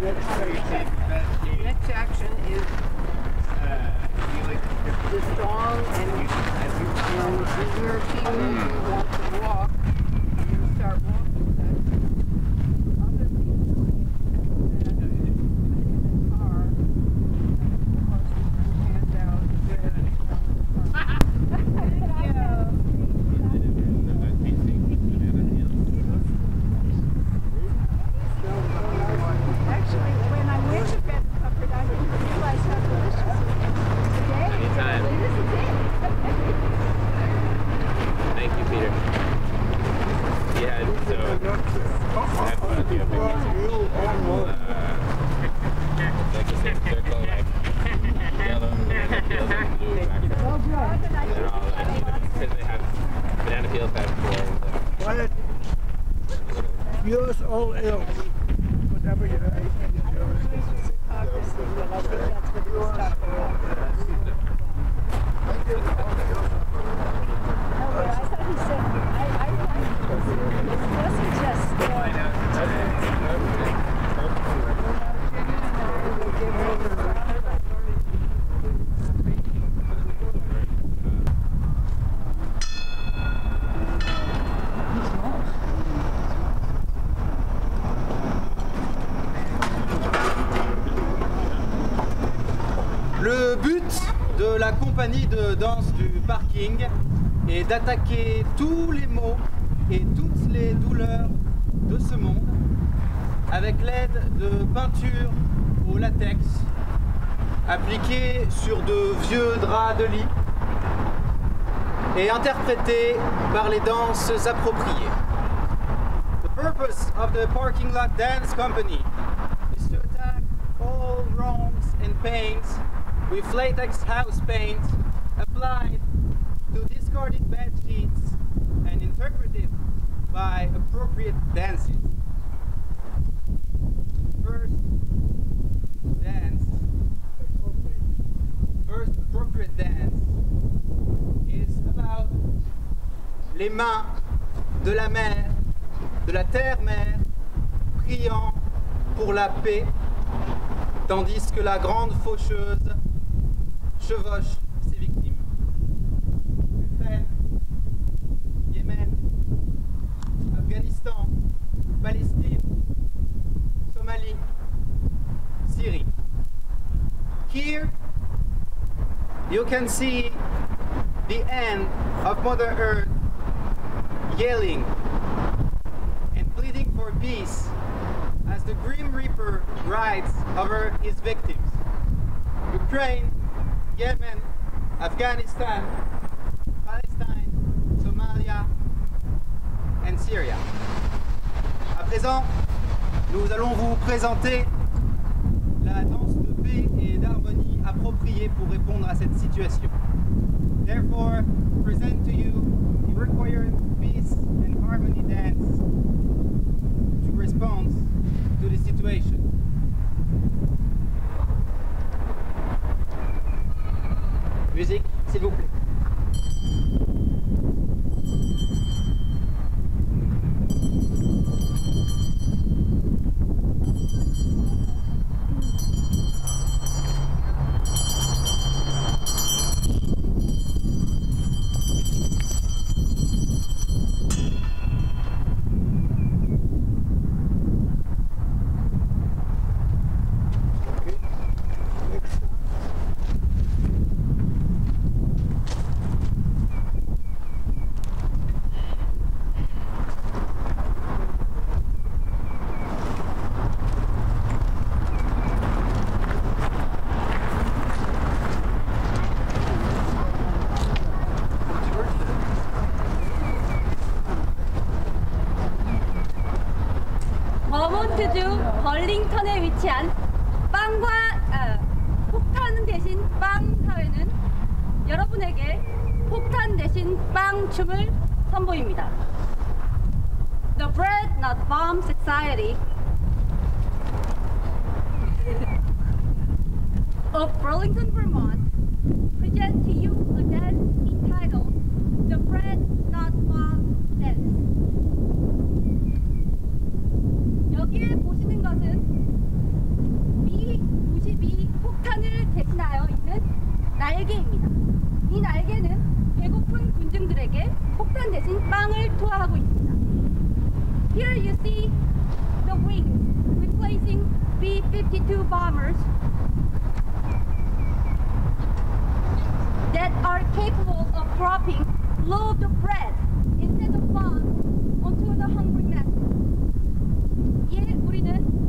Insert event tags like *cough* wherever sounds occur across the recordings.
next, next uh, action is uh, the strong and, and eager compagnie de danse du parking est d'attaquer tous les maux et toutes les douleurs de ce monde avec l'aide de peintures au latex appliquées sur de vieux draps de lit et interprétées par les danses appropriées. The purpose of the parking lot dance company is to attack all wrongs and pains with latex house paint applied to discarded bed sheets and interpreted by appropriate dances. First dance, first appropriate dance is about les mains de la mère, de la terre-mère, priant pour la paix, tandis que la grande faucheuse chevauche ses victimes. Ukraine, Yémen, Afghanistan, Palestine, Somalie. Here you can see the end of Mother Earth yelling and pleading for peace as the Grim Reaper rides over his victims. Ukraine, Yemen, Afghanistan, Palestine, Somalia and Syria. À présent, nous allons vous présenter la danse de paix et d'harmonie appropriée pour répondre à cette situation. Therefore, present to you the required peace and harmony dance to respond to the situation. Musique, s'il vous plaît. 링턴에 위치한 빵과 아, 폭탄 대신 빵 사회는 여러분에게 폭탄 대신 빵 춤을 선보입니다. The Bread Not Bomb Society of Burlington, Vermont present to you a dance entitled The Bread 대신하여 있는 날개입니다. 이 날개는 배고픈 군중들에게 폭탄 대신 빵을 투하하고 있습니다. Here you see the wings replacing B-52 bombers that are capable of dropping loaves of bread instead of bombs onto the hungry masses. 예, 우리는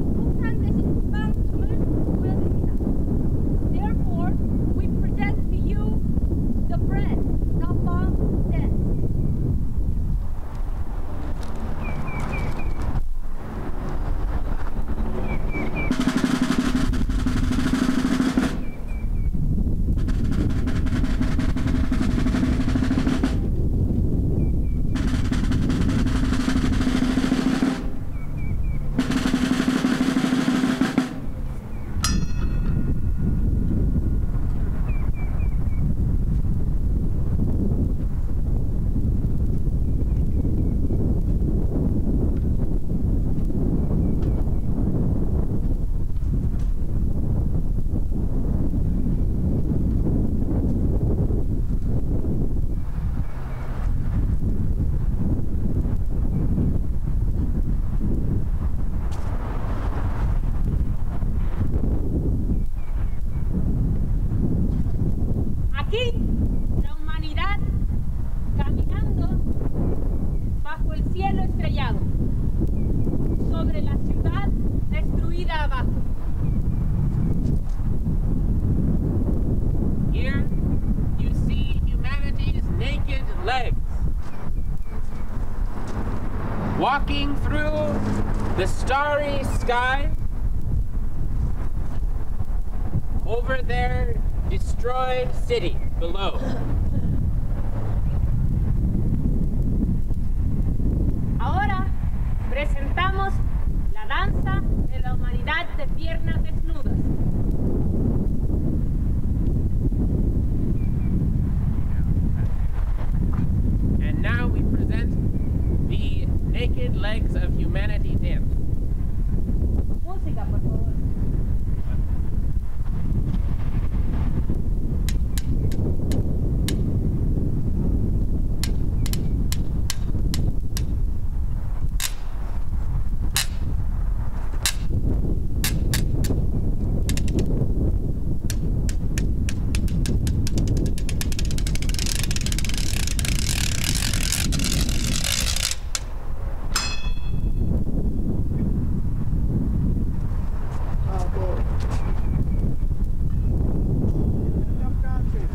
Walking through the starry sky over their destroyed city below. Ahora presentamos la danza de la humanidad de piernas desnudas. And now we present the naked legs of humanity dance. Música, por favor. Ah, boy. Enough dancing.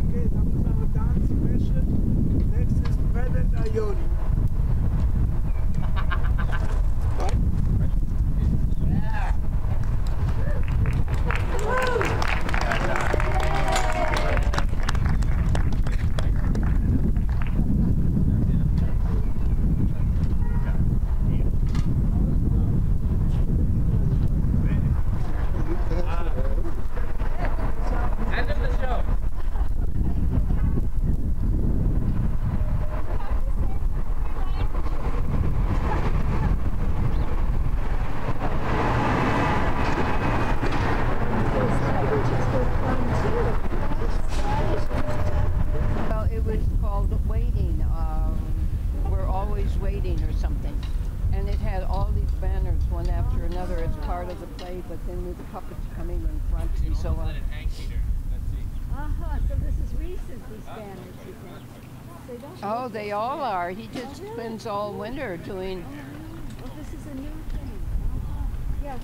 Okay, tapos ang dance mission. Next is President Ayoni. End of the show. Well, it was called Waiting. Um, we're always waiting or something. And it had all these banners, one after another, as part of the play, but then with the puppets coming in front and so on. Aha, so this is recent, these banners, you think? Oh, they all are. He just spends all winter doing. Well, this is a new thing. Uh-huh. Yeah,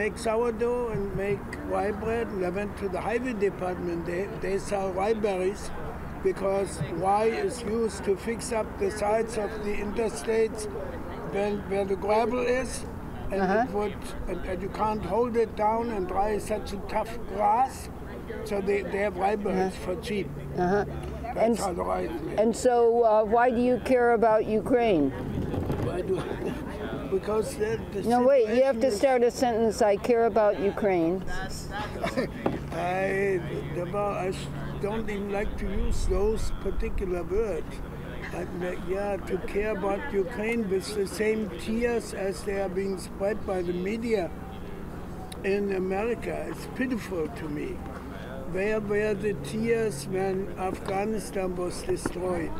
make sourdough and make rye bread. And I went to the highway department. They, they sell rye berries because rye is used to fix up the sides of the interstates when, where the gravel is. And, it would, and, and you can't hold it down, and rye is such a tough grass. So they, they have rye berries for cheap. Uh-huh. That's And, how the rye is made. and so, uh, why do you care about Ukraine? Because No, wait, you have to start a sentence. I care about Ukraine. *laughs* I, I don't even like to use those particular words. But uh, yeah, to care about Ukraine with the same tears as they are being spread by the media in America, it's pitiful to me. Where were the tears when Afghanistan was destroyed?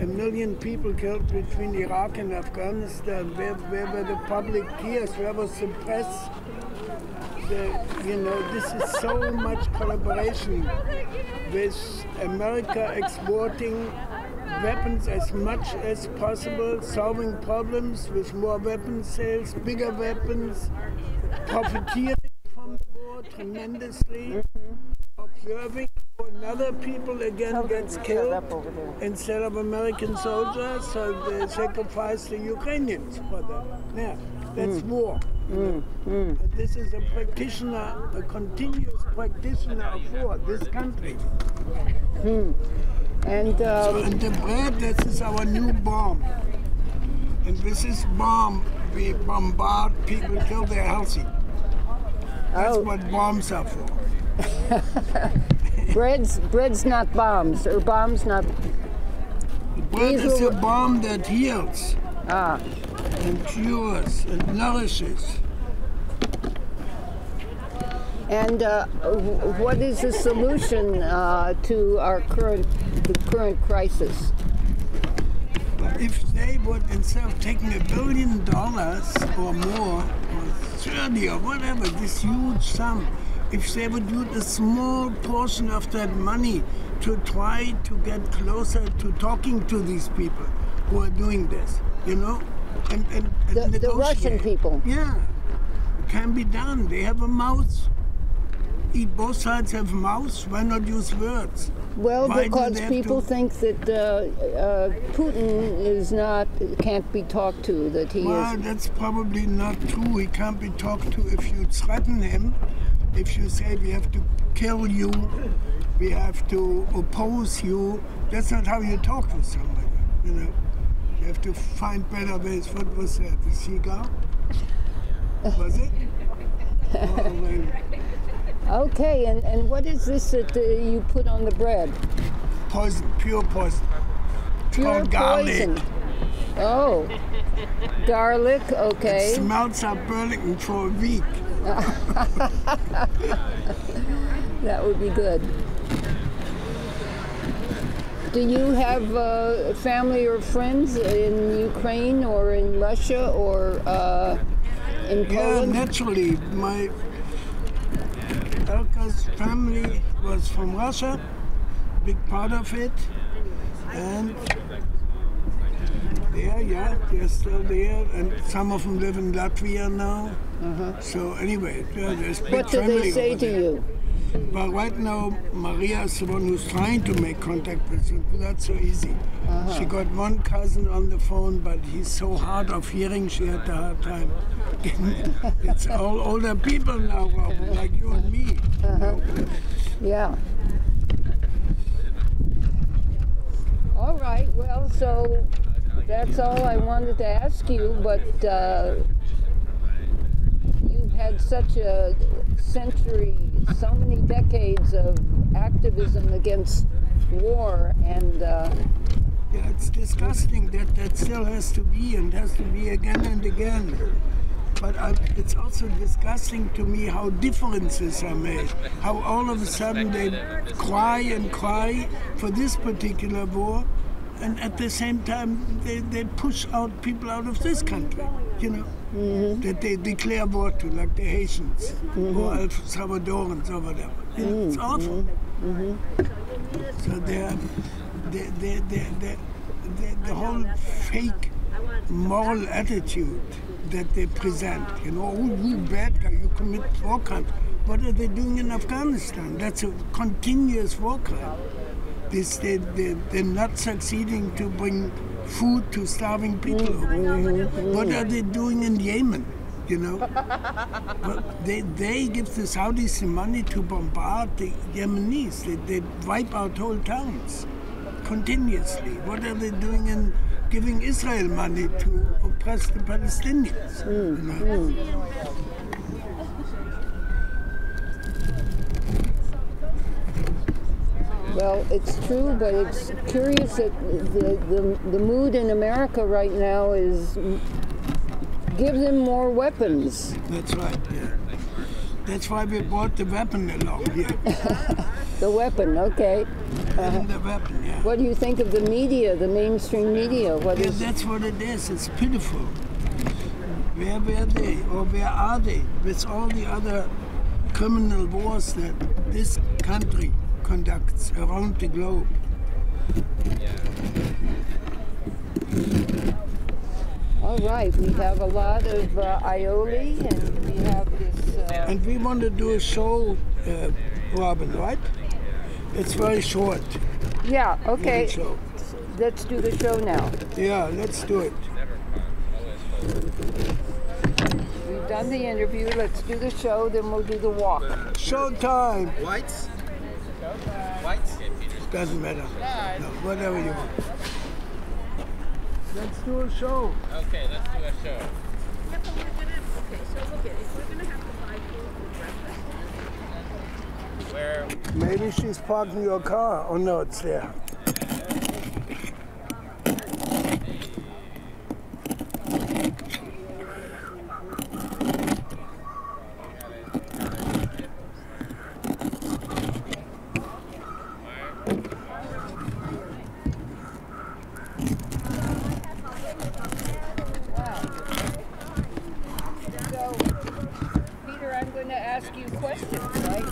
A million people killed between Iraq and Afghanistan. Where, where were the public tears? Where was the press? the, you know, this is so much collaboration with America exporting weapons as much as possible, solving problems with more weapon sales, bigger weapons, profiteering from the war tremendously, mm-hmm. Observing how another people again gets killed instead of American soldiers, so they sacrifice the Ukrainians for them. Yeah, that's hmm. war. Hmm, hmm. And this is a practitioner, a continuous practitioner of war, this country. And um, And the bread, this is our new bomb. And with this bomb, we bombard people till they're healthy. That's Oh. what bombs are for. *laughs* bread's bread's not bombs, or bombs not. Bread These is a bomb that heals Ah, and cures and nourishes. and uh, what is the solution uh, to our current the current crisis? If they would, instead of taking a billion dollars or more, or 30 or whatever, this huge sum, if they would use a small portion of that money to try to get closer to talking to these people who are doing this, you know? And, and, and The- the Russian people. Yeah, it can be done. They have a mouth. Eat both sides have mouths. Why not use words? Well, Why because people to- think that uh, uh, Putin is not can't be talked to. That he Well, is. that's probably not true. He can't be talked to if you threaten him. If you say we have to kill you, we have to oppose you. That's not how you talk with somebody. You know, you have to find better ways. What was that? The seagull? Was it? Oh, *laughs* Okay, and, and what is this that uh, you put on the bread? poison, pure poison. It's Pure called garlic. poison. Oh, garlic. It Okay. smells up Burlington for a week. That would be good. Do you have uh, family or friends in Ukraine or in Russia or uh, in Yeah, Poland? naturally. My Elka's family was from Russia, big part of it, and yeah, yeah, they're still there, and some of them live in Latvia now. Uh-huh. So anyway, yeah, there's big what do they say to there. you? But right now, Maria is the one who's trying to make contact with them. Not so easy. Uh-huh. She got one cousin on the phone, but he's so hard of hearing, she had a hard time. *laughs* it's all older people now, Rob, like you and me. Uh-huh. Yeah. All right. Well, so that's all I wanted to ask you, but uh, you've had such a century, so many decades of activism against war, and uh, Yeah, it's disgusting that that still has to be and has to be again and again. But I, it's also disgusting to me how differences are made. How all of a sudden they cry and cry for this particular war, and at the same time they, they push out people out of this country, you know, mm-hmm. that they declare war to, like the Haitians mm-hmm. or El Salvadorans or whatever. You know, it's mm-hmm. awful. So they're, they they they they they the whole fake moral attitude that they present. You know, oh, you bad guy, you commit war crimes. What are they doing in Afghanistan? That's a continuous war crime. This, they, they, they're not succeeding to bring food to starving people. What are they doing in Yemen? You know, *laughs* well, they, they give the Saudis the money to bombard the Yemenis. They, they wipe out whole towns continuously. What are they doing in giving Israel money to oppress the Palestinians? You know? Well, it's true, but it's curious that the, the, the mood in America right now is give them more weapons. That's right. Yeah. That's why we brought the weapon along here. *laughs* The weapon, okay. Uh-huh. And the weapon, yeah. What do you think of the media, the mainstream media? What Yeah, is that's what it is. It's pitiful. Where were they, or where are they, with all the other criminal wars that this country conducts around the globe? all right? We have a lot of uh, aioli, and we have this. Uh, And we want to do a show, uh, Robin, right? It's very short. yeah, okay. show. Let's do the show now. Yeah, let's do it. We've done the interview. Let's do the show. Then we'll do the walk. Showtime. Whites? Whites? Doesn't matter. No, whatever you want. Let's do a show. Okay, let's do a show. Where Maybe she's parking your car. Oh no, it's there. So, Peter, I'm going to ask you questions, right?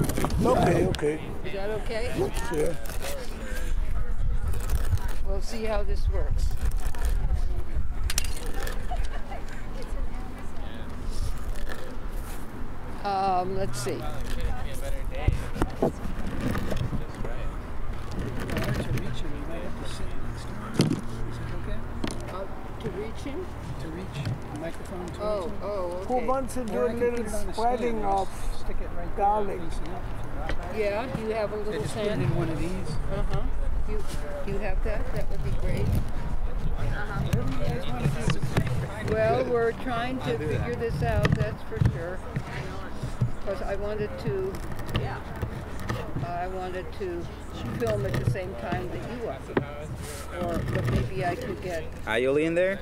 Okay, okay. Is that okay? Yeah. We'll see how this works. Um, let's see. be a better day. That's right. to reach him, you might have to sit next to him. Is it okay? Uh, to reach him? To reach the microphone to Oh, reach him? Who okay. wants to do Or a I can little put it spreading stand, of just Stick it right garlic? facing up if you want. Yeah, do you have a little just put in one of these. Uh-huh. You, you have that? That would be great. Whatever you guys want to do. Well, we're trying to figure this out, that's for sure. Because I wanted to, I wanted to film at the same time that you are. Or, but maybe I could get Aioli in there?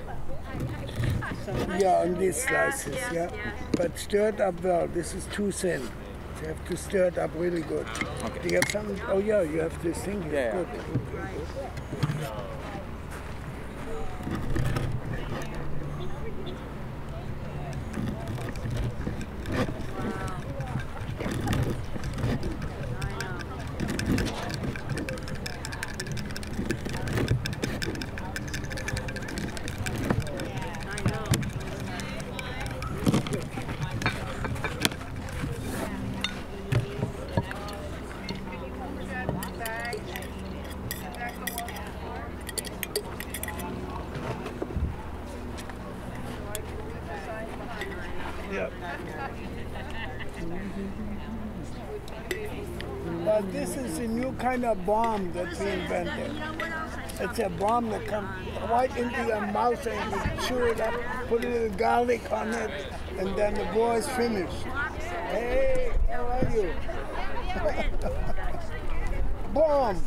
Someone. Yeah, on these slices, yeah. But stir it up well. This is too thin. You have to stir it up really good. Do you have something? Oh yeah, you have this thing here. Yeah, yeah. Good. Okay, good. Yeah. But this is a kind bomb that we invented. It's a bomb that comes right into your mouth and you chew it up, put a little garlic on it, and then the war is finished. Hey, how are you? *laughs* bomb!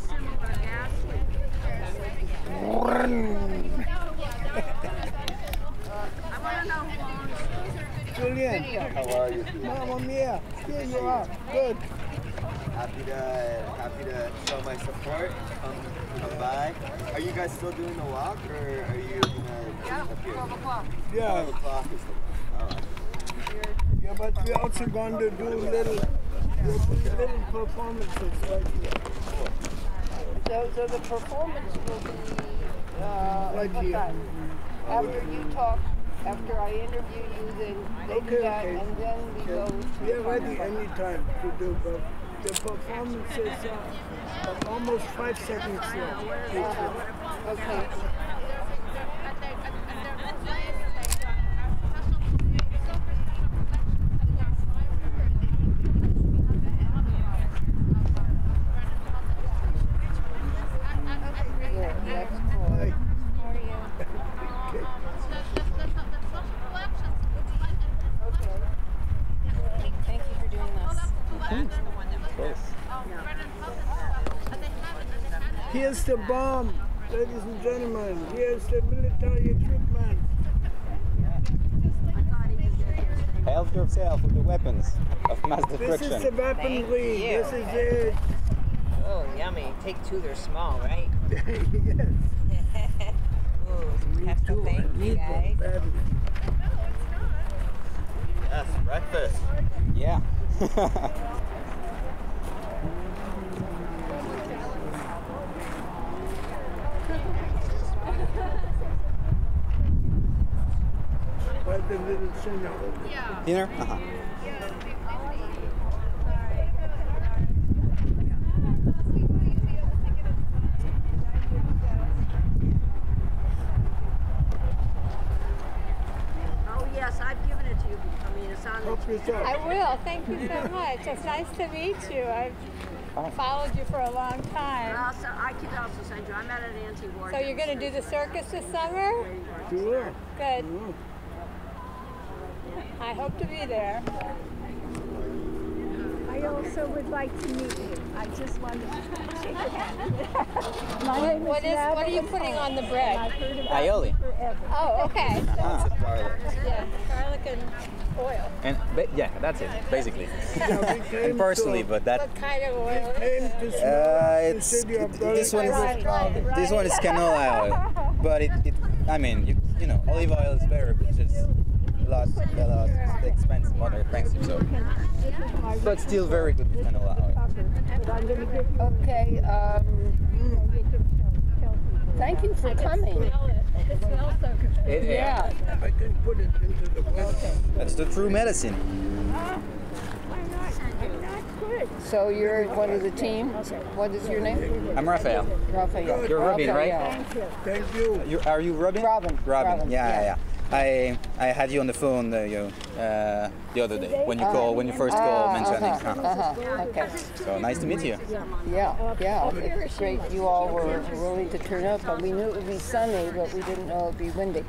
Julian. How are you? Mamma mia, here you are. Good. Happy to happy to show my support. Come come by. Are you guys still doing the walk, or are you gonna up here? Twelve Yeah, o'clock is the. Alright. yeah, but we're also going to do little, little performances right here. So, so the performance will be, uh, Right what here. time? after you talk, after I interview you, then they do Okay, that, okay. and then we go to. We are ready anytime to do, but the performances uh, are almost five seconds long. Okay. Yeah, that's cool. Hi. Thank you for doing this. Of course. Here's the bomb, ladies and gentlemen. Here's the military equipment. Help yourself with the weapons of mass destruction. This is the weaponry. you. This is it. Oh, yummy. Take two, they're small, right? *laughs* yes. Ooh, have to Too. Thank you need guys. one badly. Yes, breakfast. Yeah. *laughs* By the little sinner over there. Dinner? Uh-huh. Oh, yes, I've given it to you. I mean, it's on Help the. yourself. I will. Thank you so much. It's nice to meet you. I've followed you for a long time. also, I could also send you. I met at Nancy Ward. So you're going to do the circus this summer? Sure. Good. Sure. I hope to be there. I also would like to meet you. I just wanted to shake your hand. *laughs* My What, name what is? What are you putting on the bread? I've heard about Aioli. you forever. Oh, okay. *laughs* Ah. Garlic. Yeah, garlic and oil. And ba- yeah, that's it, basically. Yeah, *laughs* and personally, to, but that What kind of oil? came to uh, smell the it's this one is Right, right, right. this one is canola oil, but it, it I mean you, you know olive oil is better, but just a lot a lot expensive, more expensive, so but still very good canola oil. But I'm going to give you. Okay, um, thank you for coming. It. It smells so good. It, Yeah, I can put it into the weather. that's the true medicine. so you're one of the team? What is your name? I'm Raphael. Raphael. You're Robin, Okay, right? yeah. Thank you. You, are you Robin? Robin, Robin. Robin, Yeah, yeah. yeah, yeah. I I had you on the phone uh, you uh, the other day when you call when you first called Ah, mentioning. uh-huh, uh uh-huh, okay. So nice to meet you. Yeah, yeah, it's great you all were willing to turn up, but we knew it would be sunny, but we didn't know it would be windy.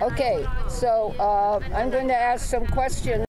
Okay, so uh, I'm going to ask some questions.